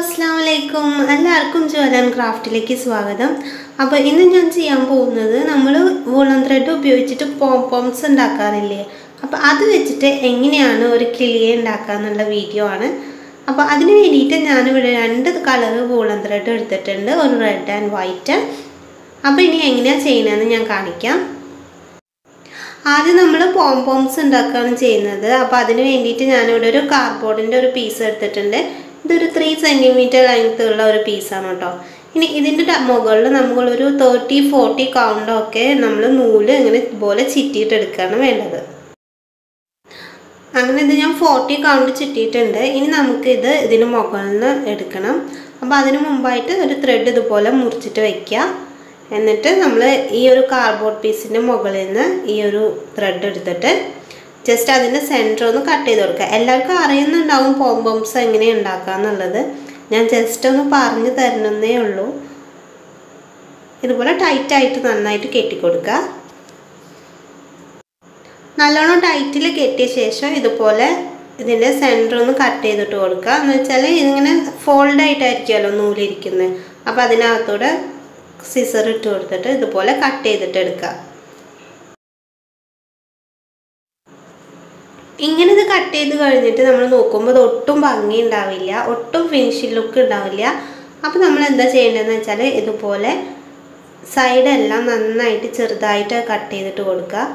അസ്സാം വലൈക്കും എല്ലാവർക്കും ജ്വലൻ ക്രാഫ്റ്റിലേക്ക് സ്വാഗതം. അപ്പോൾ ഇന്ന് ഞാൻ ചെയ്യാൻ പോകുന്നത് നമ്മൾ വൂളൻ ത്രെഡ് ഉപയോഗിച്ചിട്ട് പോംപോംസ് ഉണ്ടാക്കാറില്ലേ? അപ്പോൾ അത് വെച്ചിട്ട് എങ്ങനെയാണ് ഒരു കിളിയെ ഉണ്ടാക്കുക എന്നുള്ള വീഡിയോ ആണ്. അപ്പോൾ അതിന് വേണ്ടിയിട്ട് ഞാനിവിടെ രണ്ട് കളർ വൂളൻ ത്രെഡ് എടുത്തിട്ടുണ്ട്. ഒരു റെഡ് ആൻഡ് വൈറ്റ് അപ്പോൾ ഇനി എങ്ങനെയാണ് ചെയ്യണമെന്ന് ഞാൻ കാണിക്കാം. ആദ്യം നമ്മൾ പോംപോംസ് ഉണ്ടാക്കുകയാണ് ചെയ്യുന്നത്. അപ്പോൾ അതിന് വേണ്ടിയിട്ട് ഞാനിവിടെ ഒരു കാർഡ്ബോർഡിന്റെ ഒരു പീസ് എടുത്തിട്ടുണ്ട്. ഇതൊരു ത്രീ സെന്റിമീറ്റർ ലെങ്ത് ഉള്ള ഒരു പീസാണ് കേട്ടോ. ഇനി ഇതിന്റെ മുകളിൽ നമ്മളൊരു തേർട്ടി ഫോർട്ടി കൗണ്ടൊക്കെ നമ്മൾ നൂൽ ഇങ്ങനെ ഇതുപോലെ ചിറ്റിയിട്ട് എടുക്കുകയാണ് വേണ്ടത്. അങ്ങനെ ഇത് ഞാൻ ഫോർട്ടി കൗണ്ട് ചിറ്റിയിട്ടുണ്ട്. ഇനി നമുക്കിത് ഇതിന് മുകളിൽ നിന്ന് എടുക്കണം. അപ്പോൾ അതിന് മുമ്പായിട്ട് ഒരു ത്രെഡ് ഇതുപോലെ മുറിച്ചിട്ട് വയ്ക്കുക എന്നിട്ട് നമ്മൾ ഈ ഒരു കാർഡ്ബോർഡ് പീസിന്റെ മുകളിൽ നിന്ന് ഈ ഒരു ത്രെഡ് എടുത്തിട്ട് ജസ്റ്റ് അതിന്റെ സെന്റർ ഒന്ന് കട്ട് ചെയ്ത് കൊടുക്കുക. എല്ലാവർക്കും അറിയുന്നുണ്ടാവും പോംപോംസ് എങ്ങനെ ഉണ്ടാക്കുക എന്നുള്ളത്. ഞാൻ ജസ്റ്റ് ഒന്ന് പറഞ്ഞു തരണമെന്നേ ഉള്ളൂ. ഇതുപോലെ ടൈറ്റായിട്ട് നന്നായിട്ട് കെട്ടിക്കൊടുക്കുക നല്ലോണം ടൈറ്റിൽ കെട്ടിയ ശേഷം ഇതുപോലെ ഇതിന്റെ സെന്റർ ഒന്ന് കട്ട് ചെയ്തിട്ട് കൊടുക്കുക. എന്ന് വെച്ചാൽ ഇതിങ്ങനെ ഫോൾഡ് ആയിട്ടായിരിക്കുമല്ലോ നൂലിരിക്കുന്നത് അപ്പോൾ അതിനകത്തൂടെ സിസർ ഇട്ട് കൊടുത്തിട്ട് ഇതുപോലെ കട്ട് ചെയ്തിട്ട് എടുക്കുക. ഇങ്ങനെ ഇത് കട്ട് ചെയ്ത് കഴിഞ്ഞിട്ട് നമ്മൾ നോക്കുമ്പോൾ ഇത് ഒട്ടും ഭംഗി ഉണ്ടാവില്ല ഒട്ടും ഫിനിഷിംഗ് ലുക്ക് ഉണ്ടാവില്ല. അപ്പോൾ നമ്മൾ എന്താ ചെയ്യേണ്ടതെന്ന് വെച്ചാൽ ഇതുപോലെ സൈഡെല്ലാം നന്നായിട്ട് ചെറുതായിട്ട് കട്ട് ചെയ്തിട്ട് കൊടുക്കുക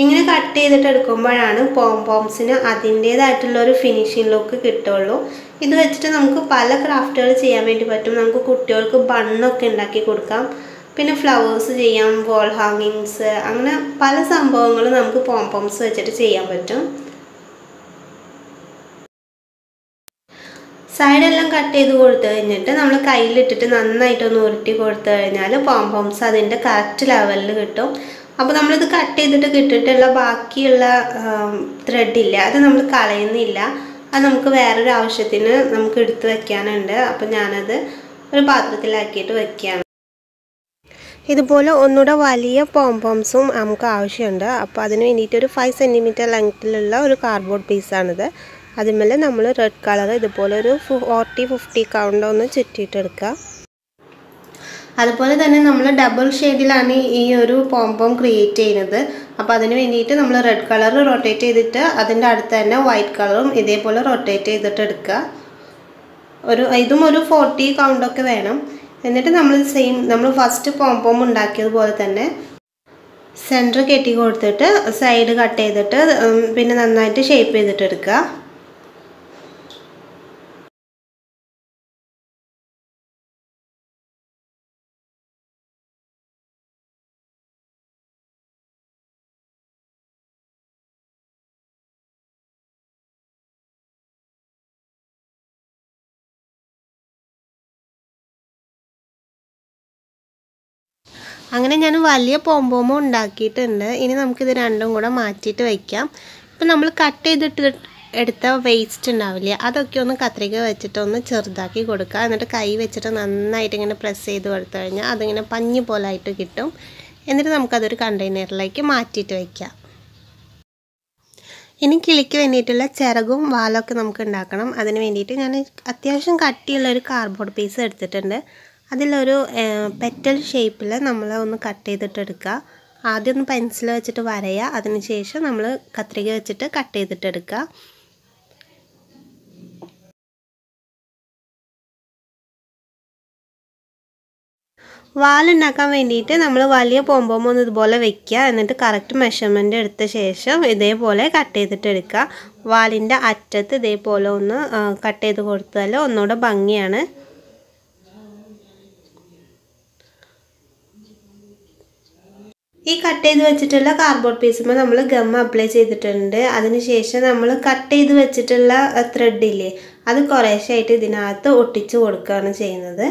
ഇങ്ങനെ കട്ട് ചെയ്തിട്ട് എടുക്കുമ്പോഴാണ് പോം പോംപോംസിന് അതിന്റേതായിട്ടുള്ള ഒരു ഫിനിഷിംഗ് ലുക്ക് കിട്ടുള്ളൂ. ഇത് വെച്ചിട്ട് നമുക്ക് പല ക്രാഫ്റ്റുകൾ ചെയ്യാൻ വേണ്ടി പറ്റും. നമുക്ക് കുട്ടികൾക്ക് ബണ്ണൊക്കെ ഉണ്ടാക്കി കൊടുക്കാം. പിന്നെ ഫ്ലവേഴ്സ് ചെയ്യാം വോൾ ഹാങ്ങിങ്സ് അങ്ങനെ പല സംഭവങ്ങളും നമുക്ക് പോംപോംസ് വെച്ചിട്ട് ചെയ്യാൻ പറ്റും. സൈഡെല്ലാം കട്ട് ചെയ്ത് കൊടുത്തു കഴിഞ്ഞിട്ട് നമ്മൾ കയ്യിലിട്ടിട്ട് നന്നായിട്ടൊന്ന് ഉരുട്ടി കൊടുത്തു കഴിഞ്ഞാൽ പോംപോംസ് അതിന്റെ കറക്റ്റ് ലെവലിൽ കിട്ടും. അപ്പോൾ നമ്മളിത് കട്ട് ചെയ്തിട്ട് കിട്ടിയിട്ടുള്ള ബാക്കിയുള്ള ത്രെഡില്ല അത് നമ്മൾ കളയുന്നില്ല. അത് നമുക്ക് വേറൊരു ആവശ്യത്തിന് നമുക്ക് എടുത്ത് വെക്കാനുണ്ട്. അപ്പോൾ ഞാനത് ഒരു പാത്രത്തിലാക്കിയിട്ട് വെക്കുകയാണ് ഇതുപോലെ ഒന്നുകൂടെ വലിയ പോംപോംസും നമുക്ക് ആവശ്യമുണ്ട്. അപ്പോൾ അതിന് വേണ്ടിയിട്ട് ഒരു ഫൈവ് സെന്റിമീറ്റർ ലെങ്ത്തിലുള്ള ഒരു കാർഡ്ബോർഡ് പീസാണിത് അതിന്മേൽ നമ്മൾ റെഡ് കളർ ഇതുപോലെ ഒരു ഫോർട്ടി ഫിഫ്റ്റി കൗണ്ട് ഒന്ന് ചുറ്റിയിട്ടെടുക്കുക അതുപോലെ തന്നെ നമ്മൾ ഡബിൾ ഷെയ്ഡിലാണ് ഈ ഒരു പോംപോം ക്രിയേറ്റ് ചെയ്യുന്നത്. അപ്പോൾ അതിന് വേണ്ടിയിട്ട് നമ്മൾ റെഡ് കളർ റൊട്ടേറ്റ് ചെയ്തിട്ട് അതിന്റെ അടുത്ത് തന്നെ വൈറ്റ് കളറും ഇതേപോലെ റൊട്ടേറ്റ് ചെയ്തിട്ട് എടുക്കുക ഒരു ഇതും ഒരു ഫോർട്ടി കൗണ്ടൊക്കെ വേണം. എന്നിട്ട് നമ്മൾ സെയിം നമ്മൾ ഫസ്റ്റ് പോംപോം ഉണ്ടാക്കിയതുപോലെ തന്നെ സെന്റർ കെട്ടി കൊടുത്തിട്ട് സൈഡ് കട്ട് ചെയ്തിട്ട് പിന്നെ നന്നായിട്ട് ഷേപ്പ് ചെയ്തിട്ട് എടുക്കുക. അങ്ങനെ ഞാൻ വലിയ പോംപോമോ ഉണ്ടാക്കിയിട്ടുണ്ട്. ഇനി നമുക്കിത് രണ്ടും കൂടെ മാറ്റിയിട്ട് വയ്ക്കാം ഇപ്പം നമ്മൾ കട്ട് ചെയ്തിട്ട് എടുത്ത വേസ്റ്റ് ഉണ്ടാവില്ല അതൊക്കെ ഒന്ന് കത്രിക വെച്ചിട്ട് ഒന്ന് ചെറുതാക്കി കൊടുക്കുക. എന്നിട്ട് കൈ വെച്ചിട്ട് നന്നായിട്ട് ഇങ്ങനെ പ്രസ് ചെയ്ത് കൊടുത്തു കഴിഞ്ഞാൽ അതിങ്ങനെ പഞ്ഞ് പോലായിട്ട് കിട്ടും. എന്നിട്ട് നമുക്കതൊരു കണ്ടെയ്നറിലേക്ക് മാറ്റിയിട്ട് വയ്ക്കാം ഇനി കിളിക്ക് വേണ്ടിയിട്ടുള്ള ചിറകും വാലൊക്കെ നമുക്ക് ഉണ്ടാക്കണം. അതിന് വേണ്ടിയിട്ട് ഞാൻ അത്യാവശ്യം കട്ടിയുള്ള ഒരു കാർഡ്ബോർഡ് പീസ് എടുത്തിട്ടുണ്ട്. അതിലൊരു പെറ്റൽ ഷേപ്പിൽ നമ്മൾ ഒന്ന് കട്ട് ചെയ്തിട്ട് എടുക്കുക ആദ്യം ഒന്ന് പെൻസിൽ വെച്ചിട്ട് വരയുക അതിനുശേഷം നമ്മൾ കത്രിക വെച്ചിട്ട് കട്ട് ചെയ്തിട്ട് എടുക്കുക വാലുണ്ടാക്കാൻ വേണ്ടിയിട്ട് നമ്മൾ വലിയ പോമ്പോം ഒന്ന് ഇതുപോലെ വെക്കുക എന്നിട്ട് കറക്റ്റ് മെഷർമെന്റ് എടുത്ത ശേഷം ഇതേപോലെ കട്ട് ചെയ്തിട്ട് എടുക്കുക വാലിന്റെ അറ്റത്ത് ഇതേപോലെ ഒന്ന് കട്ട് ചെയ്ത് കൊടുത്താൽ ഒന്നുകൂടെ ഭംഗിയാണ്. ഈ കട്ട് ചെയ്ത് വെച്ചിട്ടുള്ള കാർഡ്ബോർഡ് പീസുമ്പോൾ നമ്മൾ ഗം അപ്ലൈ ചെയ്തിട്ടുണ്ട്. അതിനുശേഷം നമ്മൾ കട്ട് ചെയ്ത് വെച്ചിട്ടുള്ള ത്രെഡ് ഇല്ലേ അത് കുറേശ്ശായിട്ട് ഇതിനകത്ത് ഒട്ടിച്ച് കൊടുക്കുകയാണ് ചെയ്യുന്നത്.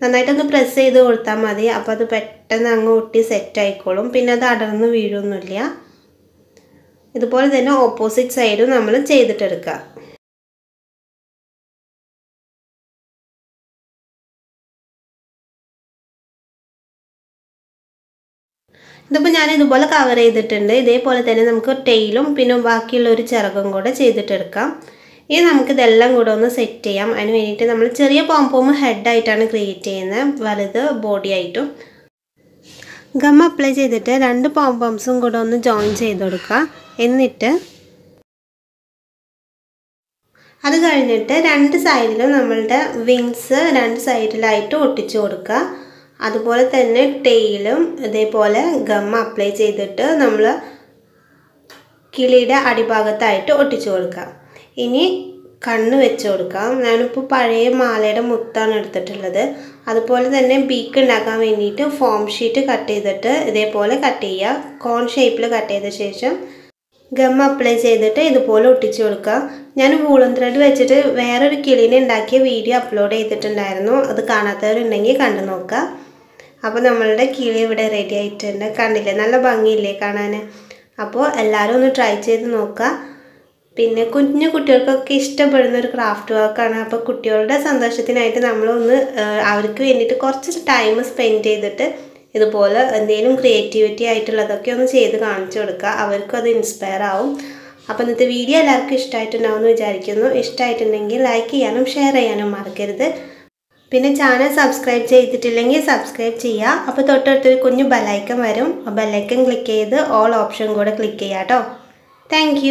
നന്നായിട്ടൊന്ന് പ്രസ് ചെയ്ത് കൊടുത്താൽ മതി. അപ്പോൾ അത് പെട്ടെന്ന് അങ്ങ് ഒട്ടി സെറ്റ് ആയിക്കോളും. പിന്നെ അത് അടർന്ന് വീഴൊന്നുമില്ല ഇതുപോലെ തന്നെ ഓപ്പോസിറ്റ് സൈഡും നമ്മൾ ചെയ്തിട്ടെടുക്കുക. ഇതിപ്പോൾ ഞാൻ ഇതുപോലെ കവർ ചെയ്തിട്ടുണ്ട്. ഇതേപോലെ തന്നെ നമുക്ക് ടെയിലും പിന്നെ ബാക്കിയുള്ള ഒരു ചിറകും കൂടെ ചെയ്തിട്ടെടുക്കാം. ഇനി നമുക്കിതെല്ലാം കൂടെ ഒന്ന് സെറ്റ് ചെയ്യാം. അതിന് വേണ്ടിയിട്ട് നമ്മൾ ചെറിയ പോംപോം ഹെഡായിട്ടാണ് ക്രിയേറ്റ് ചെയ്യുന്നത്. വലുത് ബോഡി ആയിട്ടും. ഗം അപ്ലൈ ചെയ്തിട്ട് രണ്ട് പോംപോംസും കൂടെ ഒന്ന് ജോയിൻ ചെയ്ത് കൊടുക്കുക. എന്നിട്ട് അത് കഴിഞ്ഞിട്ട് രണ്ട് സൈഡിലും നമ്മളുടെ വിങ്സ് രണ്ട് സൈഡിലായിട്ട് ഒട്ടിച്ചു കൊടുക്കുക. അതുപോലെ തന്നെ ടെയിലും ഇതേപോലെ ഗം അപ്ലൈ ചെയ്തിട്ട് നമ്മൾ കിളിയുടെ അടിഭാഗത്തായിട്ട് ഒട്ടിച്ചു കൊടുക്കാം. ഇനി കണ്ണ് വെച്ച് കൊടുക്കാം. ഞാനിപ്പോൾ പഴയ മാലയുടെ മുത്താണ് എടുത്തിട്ടുള്ളത്. അതുപോലെ തന്നെ ബീക്ക് ഉണ്ടാക്കാൻ വേണ്ടിയിട്ട് ഫോം ഷീറ്റ് കട്ട് ചെയ്തിട്ട് ഇതേപോലെ കട്ട് ചെയ്യുക. കോൺ ഷേപ്പിൽ കട്ട് ചെയ്ത ശേഷം ഗം അപ്ലൈ ചെയ്തിട്ട് ഇതുപോലെ ഒട്ടിച്ചു കൊടുക്കുക. ഞാൻ വൂളൻ ത്രെഡ് വെച്ചിട്ട് വേറൊരു കിളിനെ ഉണ്ടാക്കിയ വീഡിയോ അപ്ലോഡ് ചെയ്തിട്ടുണ്ടായിരുന്നു. അത് കാണാത്തവരുണ്ടെങ്കിൽ കണ്ടു നോക്കുക. അപ്പോൾ നമ്മളുടെ കിളി ഇവിടെ റെഡി ആയിട്ടുണ്ട്. കണ്ടില്ലേ? നല്ല ഭംഗിയില്ലേ കാണാൻ അപ്പോൾ എല്ലാവരും ഒന്ന് ട്രൈ ചെയ്ത് നോക്കുക. പിന്നെ കുഞ്ഞു കുട്ടികൾക്കൊക്കെ ഇഷ്ടപ്പെടുന്ന ഒരു ക്രാഫ്റ്റ് വർക്കാണ് അപ്പോൾ കുട്ടികളുടെ സന്തോഷത്തിനായിട്ട് നമ്മളൊന്ന് അവർക്ക് വേണ്ടിയിട്ട് കുറച്ച് ടൈം സ്പെൻഡ് ചെയ്തിട്ട് ഇതുപോലെ എന്തെങ്കിലും ക്രിയേറ്റിവിറ്റി ആയിട്ടുള്ളതൊക്കെ ഒന്ന് ചെയ്ത് കാണിച്ചു കൊടുക്കുക. അവർക്കും അത് ഇൻസ്പയർ ആവും. അപ്പോൾ ഇന്നത്തെ വീഡിയോ എല്ലാവർക്കും ഇഷ്ടമായിട്ടുണ്ടാവും എന്ന് വിചാരിക്കുന്നു. ഇഷ്ടമായിട്ടുണ്ടെങ്കിൽ ലൈക്ക് ചെയ്യാനും ഷെയർ ചെയ്യാനും മറക്കരുത്. പിന്നെ ചാനൽ സബ്സ്ക്രൈബ് ചെയ്തിട്ടില്ലെങ്കിൽ സബ്സ്ക്രൈബ് ചെയ്യുക. അപ്പോൾ തൊട്ടടുത്തൊരു കുഞ്ഞു ബെല്ലൈക്കൻ വരും. ആ ബെല്ലൈക്കൻ ക്ലിക്ക് ചെയ്ത് ഓൾ ഓപ്ഷൻ കൂടെ ക്ലിക്ക് ചെയ്യാം കേട്ടോ താങ്ക്